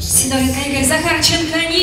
Sinoi Kęger, Zacharczenka, nie